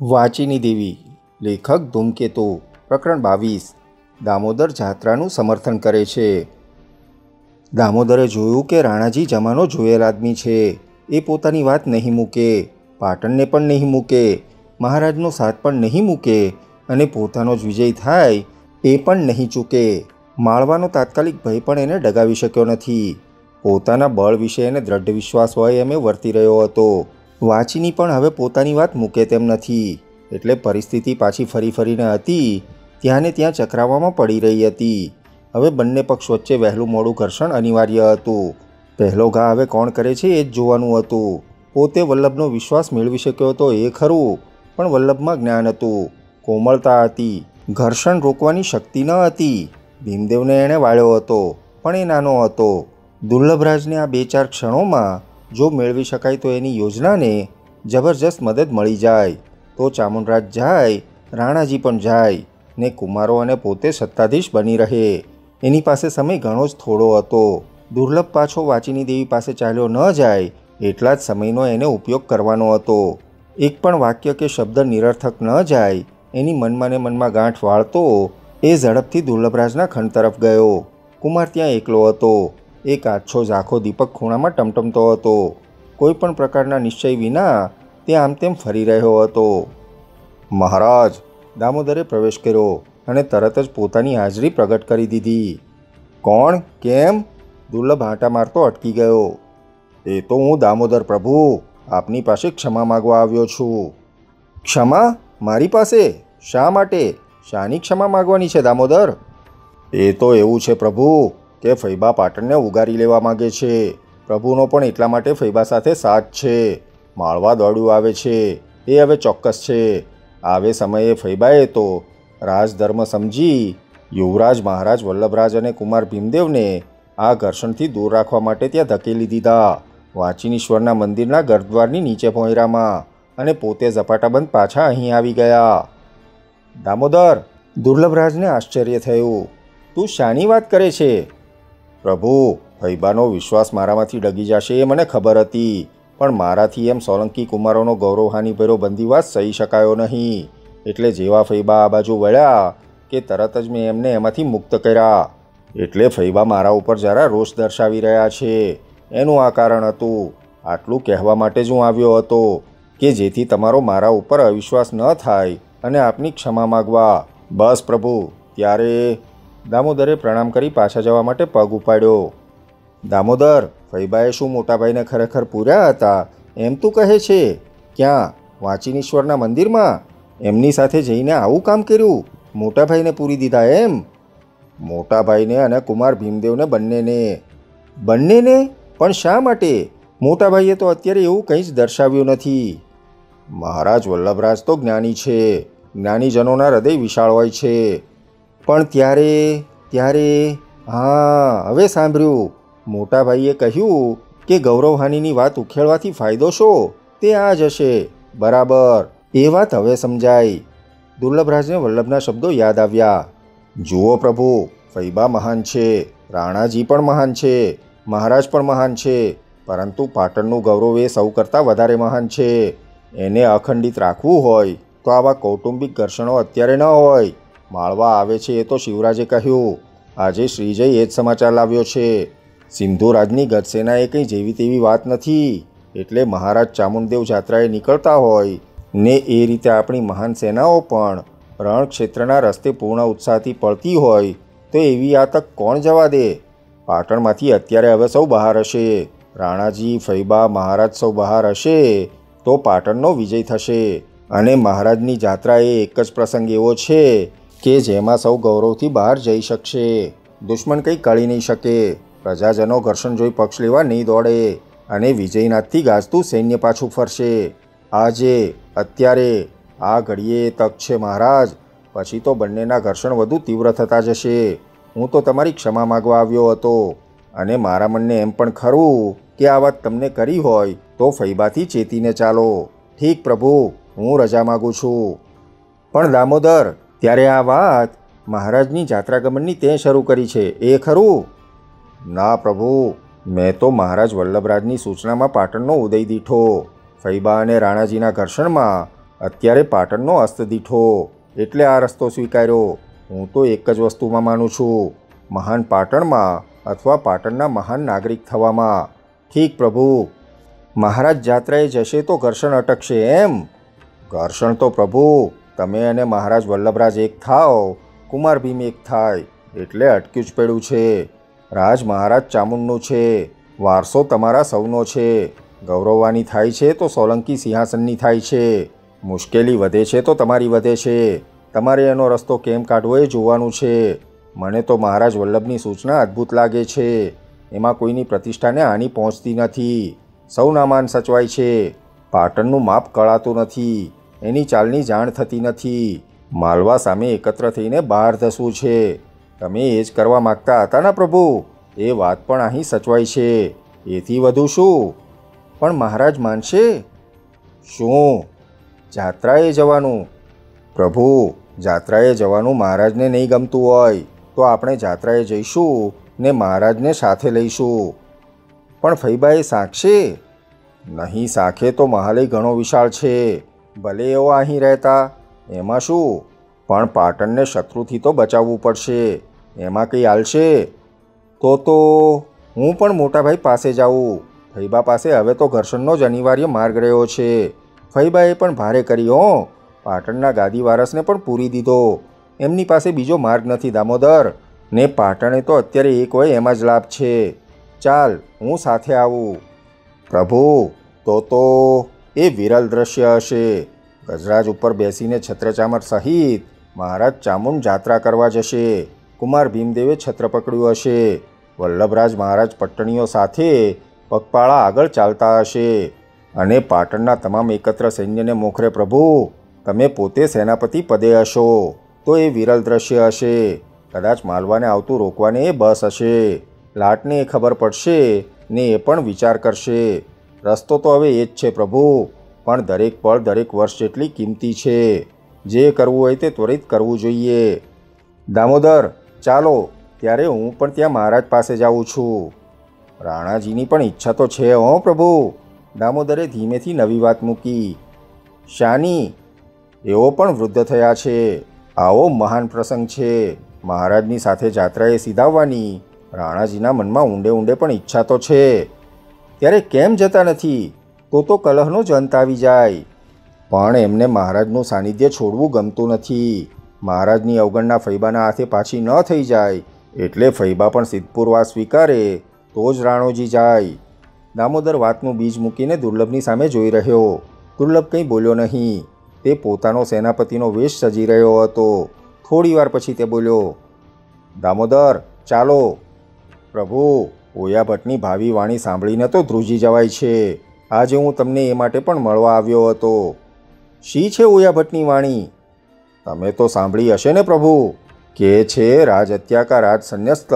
વાંચીની દેવી, લેખક ધૂમકેતુ, પ્રકરણ બાવીસ, દામોદર જાત્રાનું સમર્થન કરે છે. દામોદરે જોયું કે રાણાજી જમાનો જોયેલ આદમી છે. એ પોતાની વાત નહીં મૂકે, પાટણને પણ નહીં મૂકે, મહારાજનો સાથ પણ નહીં મૂકે અને પોતાનો જ વિજય થાય એ પણ નહીં ચૂકે. માળવાનો તાત્કાલિક ભય પણ એને ડગાવી શક્યો નથી. પોતાના બળ વિશે એને દ્રઢ વિશ્વાસ હોય એમ વર્તી રહ્યો હતો. વાંચીની પણ હવે પોતાની વાત મૂકે તેમ નથી. એટલે પરિસ્થિતિ પાછી ફરી ફરીને હતી. ત્યાં ને ત્યાં ચક્રાવામાં પડી રહી હતી. હવે બંને પક્ષ વચ્ચે વહેલું મોડું ઘર્ષણ અનિવાર્ય હતું. પહેલો ઘા હવે કોણ કરે છે એ જ જોવાનું હતું. પોતે વલ્લભનો વિશ્વાસ મેળવી શક્યો હતો એ ખરું, પણ વલ્લભમાં જ્ઞાન હતું. કોમળતા હતી. ઘર્ષણ રોકવાની શક્તિ ન હતી. ભીમદેવને એણે વાળ્યો હતો, પણ એ નાનો હતો. દુર્લભરાજને આ બે ચાર ક્ષણોમાં જો મેળવી શકાય તો એની યોજનાને જબરજસ્ત મદદ મળી જાય. તો ચામુંડરાજ જાય, રાણાજી પણ જાય, ને કુમારો અને પોતે સત્તાધીશ બની રહે. એની પાસે સમય ઘણો જ થોડો હતો. દુર્લભ પાછો વાંચીની દેવી પાસે ચાલ્યો ન જાય, એટલા જ સમયનો એને ઉપયોગ કરવાનો હતો. એક પણ વાક્ય કે શબ્દ નિરર્થક ન જાય, એની મનમાં ને મનમાં ગાંઠ વાળતો, એ ઝડપથી દુર્લભરાજના ખંડ તરફ ગયો. કુમાર ત્યાં એકલો હતો. એક આછો ઝાખો દીપક ખૂણામાં ટમટમતો હતો. કોઈ પણ પ્રકારના નિશ્ચય વિના તે આમ તેમ ફરી રહ્યો હતો. મહારાજ, દામોદરે પ્રવેશ કર્યો અને તરત જ પોતાની હાજરી પ્રગટ કરી દીધી. કોણ? કેમ? દુર્લભ આંટા મારતો અટકી ગયો. એ તો હું દામોદર પ્રભુ, આપની પાસે ક્ષમા માગવા આવ્યો છું. ક્ષમા? મારી પાસે? શા માટે? શાની ક્ષમા માગવાની છે દામોદર? એ તો એવું છે પ્રભુ કે ફૈબા પાટણને ઉગારી લેવા માગે છે. પ્રભુનો પણ એટલા માટે ફૈબા સાથે સાથ છે. માળવા દોડ્યું આવે છે. એ હવે ચોક્કસ છે. આવે સમયે ફૈબાએ તો રાજધર્મ સમજી યુવરાજ મહારાજ વલ્લભરાજ અને કુમાર ભીમદેવને આ ઘર્ષણથી દૂર રાખવા માટે ત્યાં ધકેલી દીધા. વાંચીનીશ્વરના મંદિરના ગર્ભદ્વારની નીચે પહોંચરામાં અને પોતે ઝપાટાબંધ પાછા અહીં આવી ગયા. દામોદર, દુર્લભરાજને આશ્ચર્ય થયું. તું શાની વાત કરે છે? પ્રભુ ફૈબાનો વિશ્વાસ મારામાંથી ડગી જશે એ મને ખબર હતી. પણ મારાથી એમ સોલંકી કુમારોનો ગૌરવહાનિભર્યો બંદીવાસ સહી શકાયો નહીં. એટલે જેવા ફૈબા આ બાજુ વળ્યા કે તરત જ મેં એમને એમાંથી મુક્ત કર્યા. એટલે ફૈબા મારા ઉપર જરા રોષ દર્શાવી રહ્યા છે. એનું આ કારણ હતું. આટલું કહેવા માટે જ હું આવ્યો હતો કે જેથી તમારો મારા ઉપર અવિશ્વાસ ન થાય અને આપની ક્ષમા માગવા. બસ પ્રભુ, ત્યારે દામોદરે પ્રણામ કરી પાછા જવા માટે પગ ઉપાડ્યો. દામોદર ફઈબાએ શું મોટાભાઈને ખરેખર પૂર્યા હતા? એમ તું કહે છે? ક્યાં? વાંચીનીશ્વરના મંદિરમાં? એમની સાથે જઈને આવું કામ કર્યું? મોટાભાઈને પૂરી દીધા એમ? મોટાભાઈને અને કુમાર ભીમદેવને બંનેને. બંનેને? પણ શા માટે? મોટાભાઈએ તો અત્યારે એવું કંઈ જ દર્શાવ્યું નથી. મહારાજ વલ્લભરાજ તો જ્ઞાની છે. જ્ઞાનીજનોના હૃદય વિશાળ હોય છે. પણ ત્યારે ત્યારે, હા, હવે સાંભળ્યું. મોટાભાઈએ કહ્યું કે ગૌરવહાનિની વાત ઉખેડવાથી ફાયદો શો? તે આ જ હશે. બરાબર. એ વાત હવે સમજાય દુર્લભરાજને વલ્લભના શબ્દો યાદ આવ્યા. જુઓ પ્રભુ, ફૈબા મહાન છે. રાણાજી પણ મહાન છે. મહારાજ પણ મહાન છે. પરંતુ પાટણનું ગૌરવ એ સૌ કરતાં વધારે મહાન છે. એને અખંડિત રાખવું હોય તો આવા કૌટુંબિક ઘર્ષણો અત્યારે ન હોય. માળવા આવે છે એ તો શિવરાજે કહ્યું. આજે શ્રીજય એ જ સમાચાર લાવ્યો છે. સિંધુ રાજની ગજસેના એ કંઈ જેવી તેવી વાત નથી. એટલે મહારાજ ચામુંડદેવ જાત્રાએ નીકળતા હોય ને એ રીતે આપણી મહાન સેનાઓ પણ રણક્ષેત્રના રસ્તે પૂર્ણ ઉત્સાહથી પડતી હોય તો એવી આતક કોણ જવા દે? પાટણમાંથી અત્યારે હવે સૌ બહાર હશે. રાણાજી, ફૈબા, મહારાજ સૌ બહાર હશે તો પાટણનો વિજય થશે. અને મહારાજની જાત્રા એ એક જ પ્રસંગ એવો છે કે જેમાં સૌ ગૌરવથી બહાર જઈ શકશે. દુશ્મન કંઈ કળી નહીં શકે. પ્રજાજનો ઘર્ષણ જોઈ પક્ષ લેવા નહીં દોડે અને વિજયનાથથી ગાજતું સૈન્ય પાછું ફરશે. આજે, અત્યારે, આ ઘડીએ તક છે મહારાજ. પછી તો બંનેના ઘર્ષણ વધુ તીવ્ર થતા જશે. હું તો તમારી ક્ષમા માગવા આવ્યો હતો. અને મારા મનને એમ પણ ખરું કે આ વાત તમને કરી હોય તો ફૈબાથી ચેતીને ચાલો. ઠીક પ્રભુ, હું રજા માગું છું. પણ દામોદર ત્યારે આ વાત મહારાજની જાત્રાગમનની તે શરૂ કરી છે. એ ખરું? ના પ્રભુ, મેં તો મહારાજ વલ્લભરાજની સૂચનામાં પાટણનો ઉદય દીઠો, ફૈબા અને રાણાજીના ઘર્ષણમાં અત્યારે પાટણનો અસ્ત દીઠો, એટલે આ રસ્તો સ્વીકાર્યો. હું તો એક જ વસ્તુમાં માનું છું, મહાન પાટણમાં અથવા પાટણના મહાન નાગરિક થવામાં. ઠીક પ્રભુ. મહારાજ જાત્રાએ જશે તો ઘર્ષણ અટકશે એમ? ઘર્ષણ તો પ્રભુ તમે અને મહારાજ વલ્લભરાજ એક થાઓ, કુમાર ભીમ એક થાય, એટલે અટક્યું જ પડ્યું છે. રાજ મહારાજ ચામુંડનું છે, વારસો તમારા સૌનો છે. ગૌરવવાની થાય છે તો સોલંકી સિંહાસનની થાય છે. મુશ્કેલી વધે છે તો તમારી વધે છે. તમારે એનો રસ્તો કેમ કાઢવો એ જોવાનું છે. મને તો મહારાજ વલ્લભની સૂચના અદ્ભુત લાગે છે. એમાં કોઈની પ્રતિષ્ઠાને હાની પહોંચતી નથી. સૌના માન સચવાય છે. પાટણનું માપ કળાતું નથી. એની ચાલની જાણ થતી નથી. માલવા સામે એકત્ર થઈને બહાર ધસવું છે. તમે એ જ કરવા માગતા હતા ને પ્રભુ? એ વાત પણ અહીં સચવાય છે. એથી વધુ શું? પણ મહારાજ માનશે? શું? જાત્રાએ જવાનું. પ્રભુ, જાત્રાએ જવાનું મહારાજને નહીં ગમતું હોય, તો આપણે જાત્રાએ જઈશું ને મહારાજને સાથે લઈશું. પણ ફૈબાએ સાખશે નહીં સાખે તો મહાલય ઘણો વિશાળ છે. ભલે એવો અહીં રહેતા, એમાં શું? પણ પાટણને શત્રુથી તો બચાવવું પડશે, એમાં કંઈ હાલશે? તો તો, હું પણ મોટાભાઈ પાસે જાઉં. ફૈબા પાસે હવે તો ઘર્ષણનો જ અનિવાર્ય માર્ગ રહ્યો છે. ફૈબાએ પણ ભારે કરી, હો. પાટણના ગાદી વારસને પણ પૂરી દીધો. એમની પાસે બીજો માર્ગ નથી, દામોદર. ને પાટણે તો અત્યારે એક હોય એમાં જ લાભ છે. ચાલ, હું સાથે આવું. પ્રભુ, તો તો. એ વિરલ દ્રશ્ય હશે. ગજરાજ ઉપર બેસીને છત્રચામર સહિત મહારાજ ચામુંડ જાત્રા કરવા જશે. કુમાર ભીમદેવે છત્ર પકડ્યું હશે. વલ્લભરાજ મહારાજ પટ્ટણીઓ સાથે પગપાળા આગળ ચાલતા હશે. અને પાટણના તમામ એકત્ર સૈન્યને મોખરે, પ્રભુ, તમે પોતે સેનાપતિ પદે હશો. તો એ વિરલ દ્રશ્ય હશે. કદાચ માલવાને આવતું રોકવાને એ બસ હશે. લાટને એ ખબર પડશે ને એ પણ વિચાર કરશે. રસ્તો તો હવે એ જ છે પ્રભુ. પણ દરેક પળ દરેક વર્ષ જેટલી કિંમતી છે. જે કરવું હોય તે ત્વરિત કરવું જોઈએ. દામોદર, ચાલો, ત્યારે હું પણ ત્યાં મહારાજ પાસે જાઉં છું. રાણાજીની પણ ઈચ્છા તો છે હો પ્રભુ. દામોદરે ધીમેથી નવી વાત મૂકી. શાની, એઓ પણ વૃદ્ધ થયા છે. આવો મહાન પ્રસંગ છે. મહારાજની સાથે જાત્રાએ સીધાવવાની. રાણાજીના મનમાં ઊંડે ઊંડે પણ ઈચ્છા તો છે. ત્યારે કેમ જતા નથી? તો તો કલહનો જ અંત આવી જાય. પણ એમને મહારાજનું સાનિધ્ય છોડવું ગમતું નથી. મહારાજની અવગણના ફૈબાના હાથે પાછી ન થઈ જાય. એટલે ફૈબા પણ સિદ્ધપુરવા સ્વીકારે, તો જ રાણોજી જાય. દામોદર વાતનું બીજ મૂકીને દુર્લભની સામે જોઈ રહ્યો. દુર્લભ કંઈ બોલ્યો નહીં. તે પોતાનો સેનાપતિનો વેશ સજી રહ્યો હતો. થોડીવાર પછી તે બોલ્યો, દામોદર, ચાલો. પ્રભુ ઓયા ભટ્ટની ભાવિ વાણી સાંભળીને તો ધ્રુજી જવાય છે. આજે હું તમને એ માટે પણ મળવા આવ્યો હતો. શી છે ઓયાભટ્ટની વાણી? તમે તો સાંભળી હશે ને પ્રભુ? કે છે રાજ હત્યા કા રાજ સંન્યસ્ત?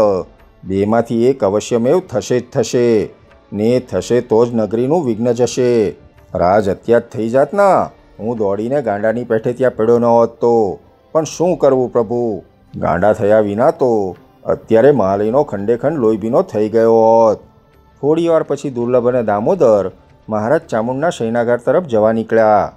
બેમાંથી એક અવશ્યમેવ થશે જ થશે. ને થશે તો જ નગરીનું વિઘ્ન જશે. રાજ હત્યા જ થઈ જાત ના હું દોડીને ગાંડાની પેઠે ત્યાં પડ્યો ન હોત તો. પણ શું કરવું પ્રભુ? ગાંડા થયા વિના તો અત્યારે મહાલયનો ખંડેખંડ લોહીભીનો થઈ ગયો હોત. થોડી વાર પછી દુર્લભ અને દામોદર મહારાજ ચામુંડના શયનાગાર તરફ જવા નીકળ્યા.